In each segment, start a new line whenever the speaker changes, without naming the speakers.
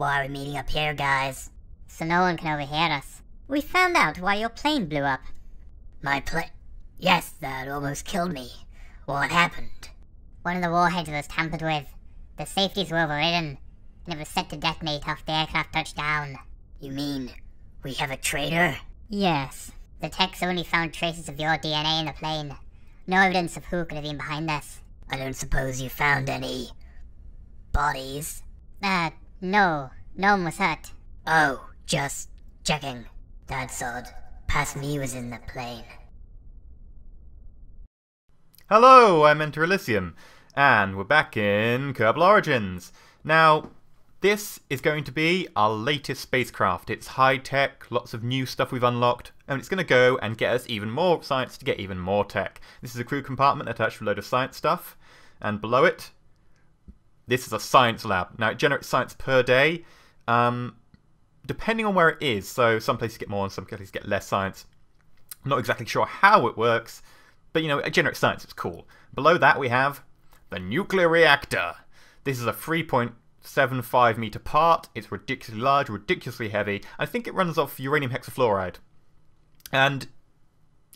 Why are we meeting up here, guys?
So no one can overhear us. We found out why your plane blew up.
My plane? Yes, that almost killed me. What happened?
One of the warheads was tampered with. The safeties were overridden, and it was set to detonate after the aircraft touched down.
You mean we have a traitor?
Yes. The techs only found traces of your DNA in the plane. No evidence of who could have been behind this.
I don't suppose you found any bodies?
Uh, no. No hurt.
Oh, just checking. That's odd. Past me was in the plane.
Hello, I'm Enter Elysium, and we're back in Kerbal Origins. Now, this is going to be our latest spacecraft. It's high tech, lots of new stuff we've unlocked, and it's going to go and get us even more science to get even more tech. This is a crew compartment attached to a load of science stuff, and below it, this is a science lab. Now, it generates science per day, um, depending on where it is. So, some places get more and some places get less science. I'm not exactly sure how it works, but you know, it generates science, it's cool. Below that, we have the nuclear reactor. This is a 3.75 meter part. It's ridiculously large, ridiculously heavy. I think it runs off uranium hexafluoride. And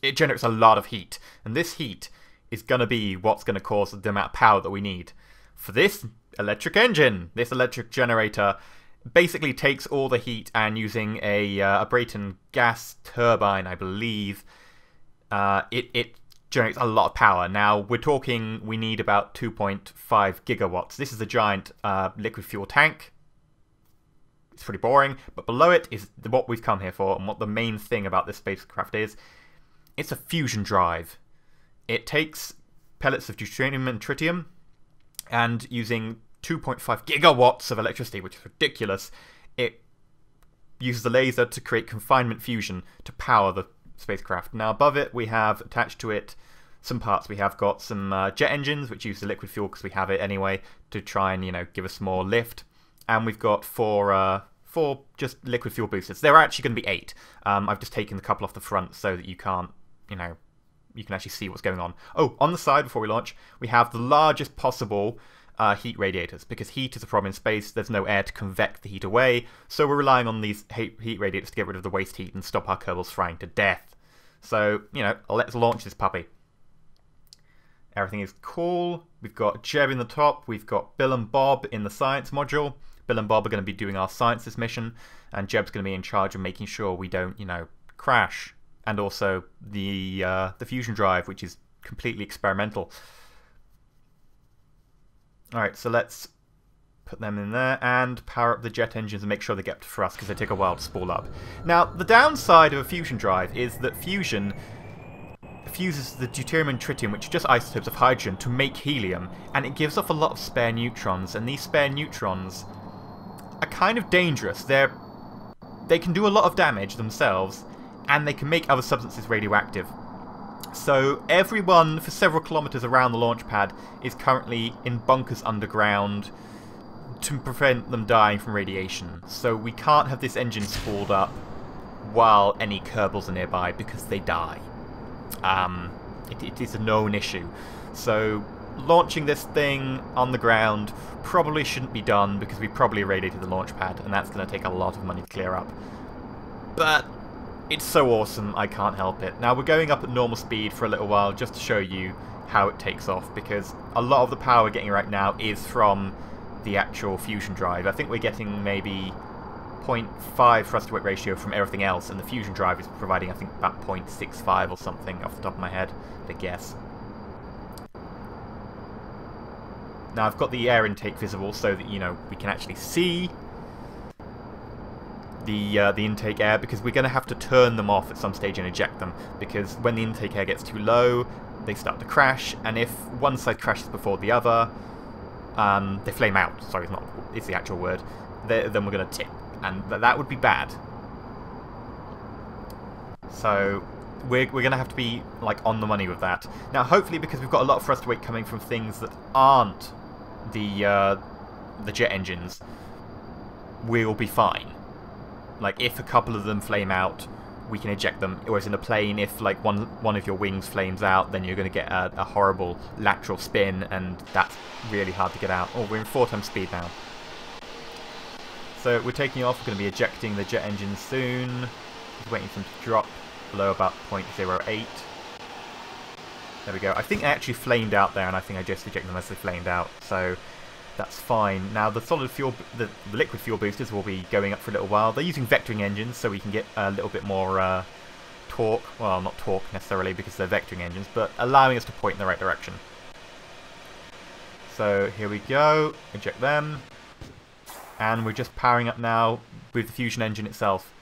it generates a lot of heat. And this heat is going to be what's going to cause the amount of power that we need. For this electric engine, this electric generator basically takes all the heat and using a, uh, a Brayton gas turbine, I believe, uh, it, it generates a lot of power. Now, we're talking we need about 2.5 gigawatts. This is a giant uh, liquid fuel tank. It's pretty boring, but below it is what we've come here for, and what the main thing about this spacecraft is. It's a fusion drive. It takes pellets of deuterium and tritium, and using 2.5 gigawatts of electricity, which is ridiculous, it uses a laser to create confinement fusion to power the spacecraft. Now, above it, we have attached to it some parts. We have got some uh, jet engines, which use the liquid fuel because we have it anyway to try and you know give us more lift. And we've got four uh, four just liquid fuel boosters. There are actually going to be eight. Um, I've just taken the couple off the front so that you can't you know you can actually see what's going on. Oh, on the side before we launch, we have the largest possible uh, heat radiators because heat is a problem in space. There's no air to convect the heat away, so we're relying on these heat radiators to get rid of the waste heat and stop our Kerbals frying to death. So, you know, let's launch this puppy. Everything is cool. We've got Jeb in the top. We've got Bill and Bob in the science module. Bill and Bob are going to be doing our science this mission, and Jeb's going to be in charge of making sure we don't, you know, crash. And also the uh, the fusion drive, which is completely experimental. Alright, so let's put them in there and power up the jet engines and make sure they get up to thrust because they take a while to spool up. Now, the downside of a fusion drive is that fusion fuses the deuterium and tritium, which are just isotopes of hydrogen, to make helium, and it gives off a lot of spare neutrons, and these spare neutrons are kind of dangerous. They're they can do a lot of damage themselves, and they can make other substances radioactive. So everyone for several kilometers around the launch pad is currently in bunkers underground to prevent them dying from radiation. So we can't have this engine spooled up while any Kerbals are nearby because they die. Um, it, it is a known issue. So launching this thing on the ground probably shouldn't be done because we probably irradiated the launch pad and that's going to take a lot of money to clear up. But it's so awesome, I can't help it. Now we're going up at normal speed for a little while just to show you how it takes off because a lot of the power we're getting right now is from the actual fusion drive. I think we're getting maybe 0.5 thrust to weight ratio from everything else, and the fusion drive is providing, I think, about 0.65 or something off the top of my head, to guess. Now I've got the air intake visible so that, you know, we can actually see the uh, the intake air because we're going to have to turn them off at some stage and eject them because when the intake air gets too low they start to crash and if one side crashes before the other um, they flame out. Sorry it's not it's the actual word. They, then we're going to tip and th that would be bad. So we're, we're going to have to be like on the money with that. Now hopefully because we've got a lot of thrust weight coming from things that aren't the uh, the jet engines we'll be fine like, if a couple of them flame out, we can eject them. Whereas in a plane, if like one one of your wings flames out, then you're going to get a, a, horrible lateral spin, and that's really hard to get out. Oh, we're in four times speed now. So we're taking off, we're going to be ejecting the jet engines soon. Just waiting for them to drop below about 0.08. There we go. I think I actually flamed out there, and I think I just ejected them as they flamed out, so that's fine. Now the solid fuel, the, the liquid fuel boosters will be going up for a little while. They're using vectoring engines, so we can get a little bit more uh, torque. Well, not torque necessarily because they're vectoring engines, but allowing us to point in the right direction. So here we go. Eject them and we're just powering up now with the fusion engine itself.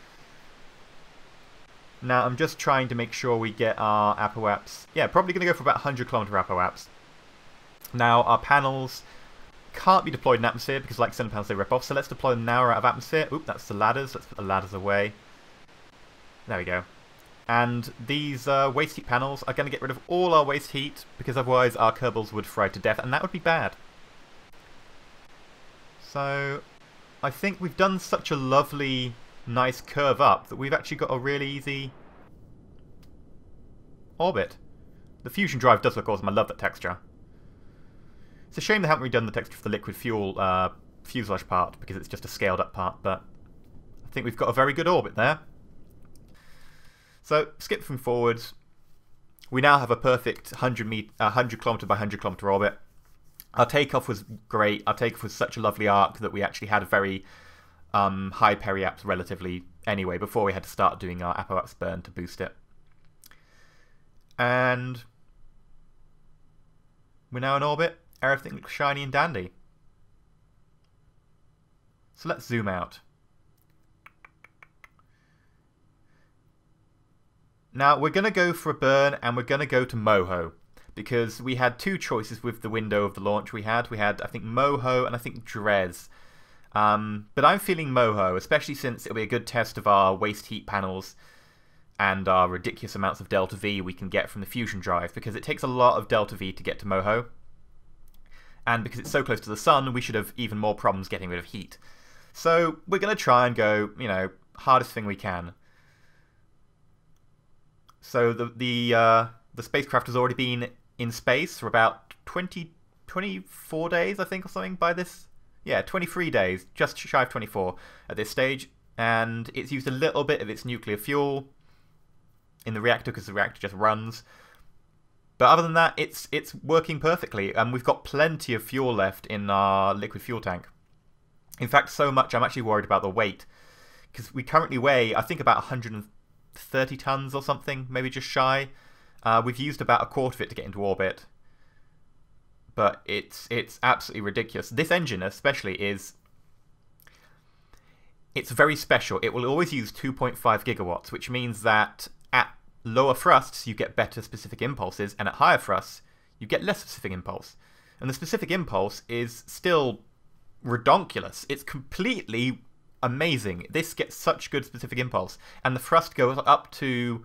Now I'm just trying to make sure we get our apoaps. Yeah, probably going to go for about 100 kilometer apoaps. Now our panels can't be deployed in atmosphere because like center panels they rip off, so let's deploy them now out of atmosphere. Oop, that's the ladders. Let's put the ladders away. There we go. And these uh, waste heat panels are going to get rid of all our waste heat because otherwise our Kerbals would fry to death and that would be bad. So I think we've done such a lovely, nice curve up that we've actually got a really easy orbit. The fusion drive does look awesome. I love that texture. It's a shame they haven't redone the texture for the liquid fuel uh, fuselage part because it's just a scaled up part, but I think we've got a very good orbit there. So, skip from forwards. We now have a perfect 100, meter, 100 kilometer by 100 kilometer orbit. Our takeoff was great. Our takeoff was such a lovely arc that we actually had a very um, high periaps relatively anyway before we had to start doing our apoaps burn to boost it. And we're now in orbit. Everything looks shiny and dandy. So let's zoom out. Now we're going to go for a burn and we're going to go to Moho because we had two choices with the window of the launch we had. We had, I think, Moho and I think Dres. Um, but I'm feeling Moho, especially since it'll be a good test of our waste heat panels and our ridiculous amounts of delta V we can get from the fusion drive, because it takes a lot of delta V to get to Moho. And because it's so close to the sun, we should have even more problems getting rid of heat. So we're going to try and go, you know, hardest thing we can. So the the uh, the spacecraft has already been in space for about 20, 24 days, I think, or something by this. Yeah, 23 days, just shy of 24 at this stage. And it's used a little bit of its nuclear fuel in the reactor because the reactor just runs. But other than that, it's it's working perfectly, and we've got plenty of fuel left in our liquid fuel tank. In fact, so much I'm actually worried about the weight because we currently weigh, I think, about 130 tons or something, maybe just shy. Uh, we've used about a quarter of it to get into orbit, but it's it's absolutely ridiculous. This engine, especially, is it's very special. It will always use 2.5 gigawatts, which means that at lower thrusts you get better specific impulses, and at higher thrusts you get less specific impulse. And the specific impulse is still redonkulous. It's completely amazing. This gets such good specific impulse, and the thrust goes up to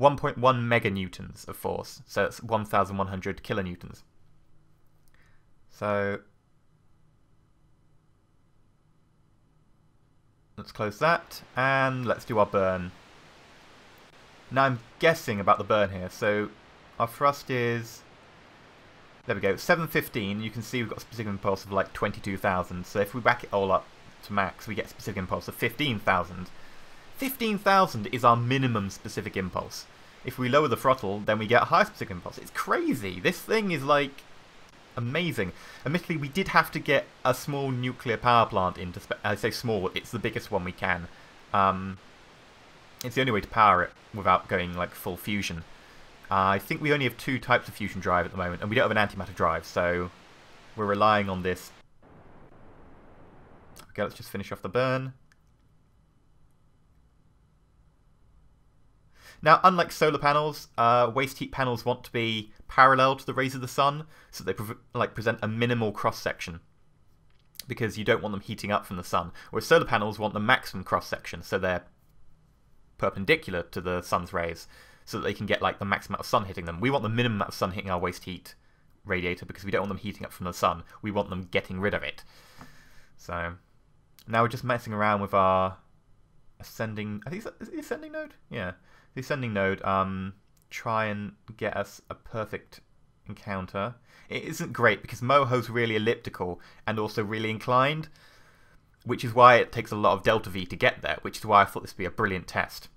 1.1 meganewtons of force, so it's 1,100 kilonewtons. So let's close that, and let's do our burn. Now I'm guessing about the burn here, so our thrust is... There we go, 715, you can see we've got a specific impulse of like 22,000, so if we back it all up to max, we get specific impulse of 15,000. 15,000 is our minimum specific impulse. If we lower the throttle, then we get a higher specific impulse. It's crazy. This thing is like amazing. Admittedly, we did have to get a small nuclear power plant into. I say small. It's the biggest one we can. Um, it's the only way to power it without going like full fusion. Uh, I think we only have two types of fusion drive at the moment, and we don't have an antimatter drive, so we're relying on this. Okay, let's just finish off the burn. Now, unlike solar panels, uh, waste heat panels want to be parallel to the rays of the sun, so they pre like present a minimal cross section because you don't want them heating up from the sun. Whereas solar panels want the maximum cross section, so they're perpendicular to the sun's rays, so that they can get like the maximum amount of sun hitting them. We want the minimum amount of sun hitting our waste heat radiator because we don't want them heating up from the sun. We want them getting rid of it. So now we're just messing around with our ascending. I think the ascending node. Yeah, the ascending node um, try and get us a perfect encounter. It isn't great because Moho's really elliptical and also really inclined. which is why it takes a lot of delta V to get there, which is why I thought this would be a brilliant test.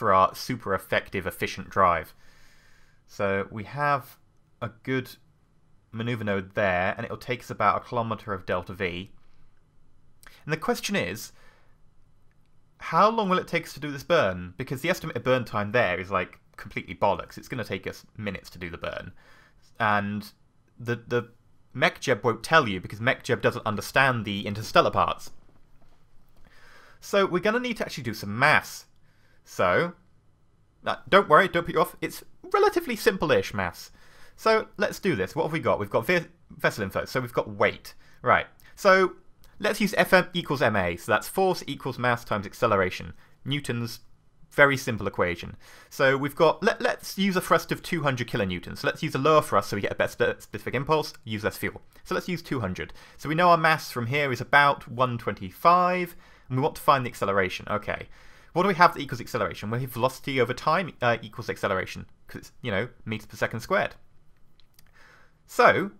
For our super effective, efficient drive. So we have a good maneuver node there, and it'll take us about a kilometer of delta V. And the question is, how long will it take us to do this burn? Because the estimated burn time there is like completely bollocks. It's going to take us minutes to do the burn. And the the MechJeb won't tell you because MechJeb doesn't understand the interstellar parts. So we're going to need to actually do some maths. So, uh, don't worry, don't put you off. It's relatively simple-ish maths. So let's do this. What have we got? We've got vessel info. So we've got weight. Right. So let's use Fm equals ma. So that's force equals mass times acceleration. Newton's very simple equation. So we've got, let, us use a thrust of 200 kilonewtons. So let's use a lower thrust so we get a better specific impulse, use less fuel. So let's use 200. So we know our mass from here is about 125, and we want to find the acceleration. Okay. What do we have that equals acceleration? Well, velocity over time uh, equals acceleration, because it's, you know, meters per second squared. So,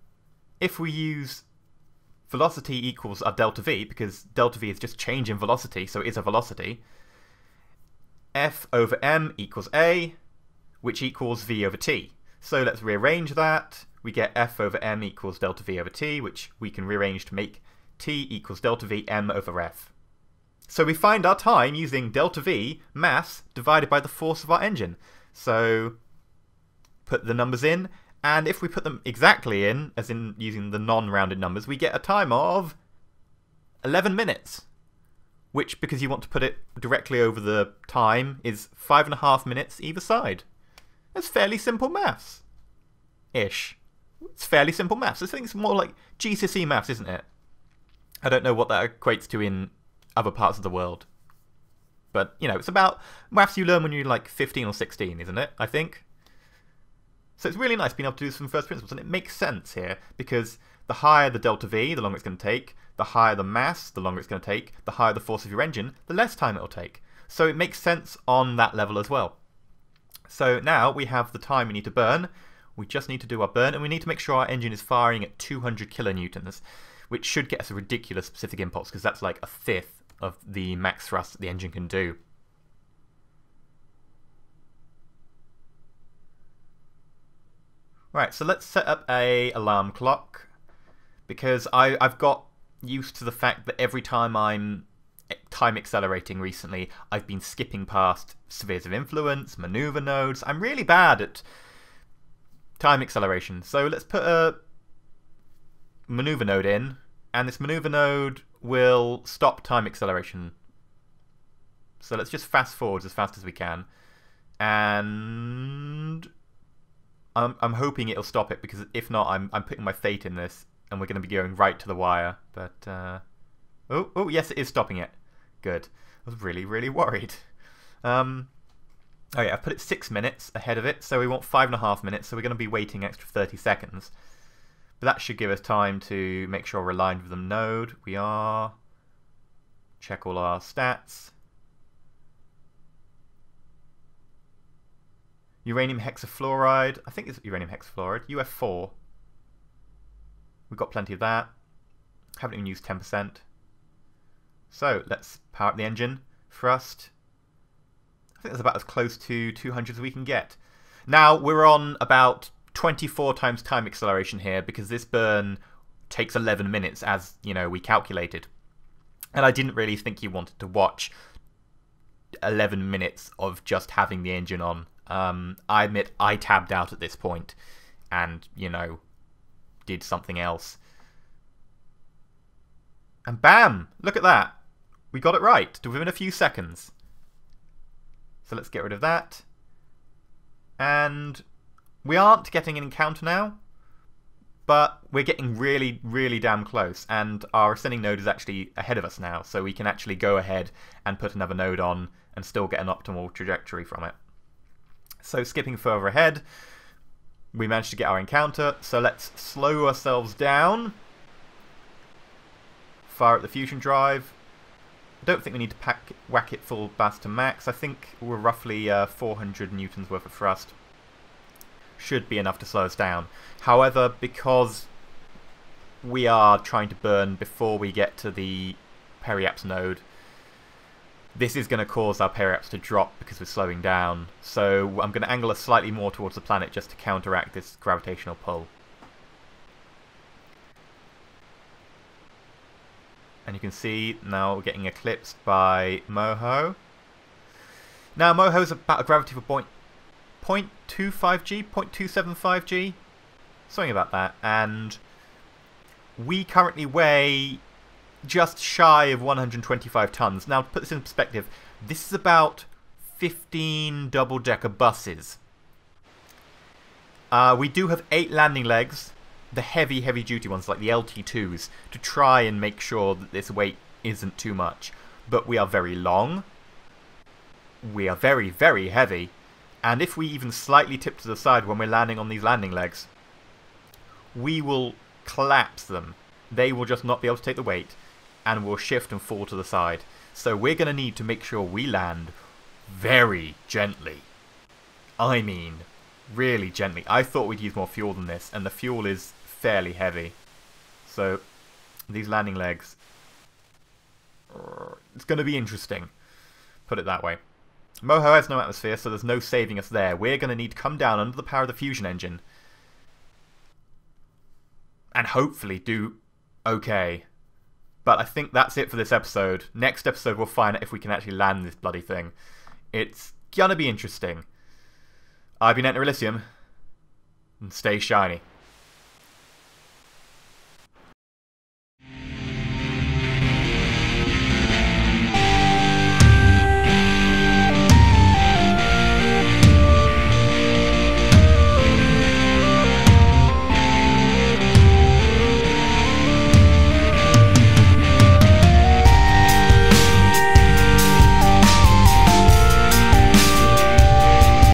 if we use velocity equals our delta v, because delta v is just change in velocity, so it is a velocity, f over m equals a, which equals v over t. So let's rearrange that. We get f over m equals delta v over t, which we can rearrange to make t equals delta v m over f. So we find our time using delta v, mass, divided by the force of our engine. So put the numbers in, and if we put them exactly in, as in using the non-rounded numbers, we get a time of 11 minutes which, because you want to put it directly over the time, is five and a half minutes either side. That's fairly simple maths. Ish. It's fairly simple maths. I think it's more like GCSE maths, isn't it? I don't know what that equates to in other parts of the world. But, you know, it's about maths you learn when you're like 15 or 16, isn't it? I think. So it's really nice being able to do some first principles, and it makes sense here because the higher the delta V, the longer it's going to take, the higher the mass, the longer it's going to take, the higher the force of your engine, the less time it'll take. So it makes sense on that level as well. So now we have the time we need to burn. We just need to do our burn, and we need to make sure our engine is firing at 200 kilonewtons, which should get us a ridiculous specific impulse, because that's like a fifth of the max thrust that the engine can do. Right, so let's set up a alarm clock because I, I've got used to the fact that every time I'm eh, time accelerating recently, I've been skipping past spheres of influence, maneuver nodes. I'm really bad at time acceleration. So let's put a maneuver node in, and this maneuver node will stop time acceleration. So let's just fast forward as fast as we can. And I'm, I'm hoping it'll stop it because if not, I'm, I'm putting my fate in this and we're going to be going right to the wire. But, uh... oh, oh, yes, it is stopping it. Good. I was really, really worried. Um, oh yeah, I put it six minutes ahead of it, so we want five and a half minutes, so we're going to be waiting extra 30 seconds. But that should give us time to make sure we're aligned with the node. We are. Check all our stats. Uranium hexafluoride. I think it's uranium hexafluoride. UF4. We've got plenty of that. Haven't even used 10%. So let's power up the engine. Thrust. I think that's about as close to 200 as we can get. Now we're on about 24 times time acceleration here because this burn takes 11 minutes as, you know, we calculated. And I didn't really think you wanted to watch 11 minutes of just having the engine on. Um, I admit I tabbed out at this point and, you know, did something else. And bam! Look at that. We got it right within a few seconds. So let's get rid of that. And we aren't getting an encounter now, but we're getting really, really damn close. And our ascending node is actually ahead of us now, so we can actually go ahead and put another node on and still get an optimal trajectory from it. So skipping further ahead, we managed to get our encounter, so let's slow ourselves down. Fire at the fusion drive. I don't think we need to pack, whack it full blast to max. I think we're roughly uh, 400 newtons worth of thrust. Should be enough to slow us down. However, because we are trying to burn before we get to the periaps node, this is going to cause our periaps to drop because we're slowing down. So I'm going to angle us slightly more towards the planet just to counteract this gravitational pull. And you can see now we're getting eclipsed by Moho. Now Moho's about a gravity of point 0.25g, 0.275g, something about that. And we currently weigh just shy of 125 tons. Now, to put this in perspective, this is about 15 double-decker buses. Uh, we do have eight landing legs, the heavy, heavy-duty ones like the LT2s, to try and make sure that this weight isn't too much. But we are very long, we are very, very heavy, and if we even slightly tip to the side when we're landing on these landing legs, we will collapse them. They will just not be able to take the weight, and will shift and fall to the side. So we're going to need to make sure we land very gently. I mean, really gently. I thought we'd use more fuel than this, and the fuel is fairly heavy. So these landing legs, it's going to be interesting. Put it that way. Moho has no atmosphere, so there's no saving us there. We're going to need to come down under the power of the fusion engine and hopefully do okay. But I think that's it for this episode. Next episode, we'll find out if we can actually land this bloody thing. It's gonna be interesting. I've been Elysium, and stay shiny.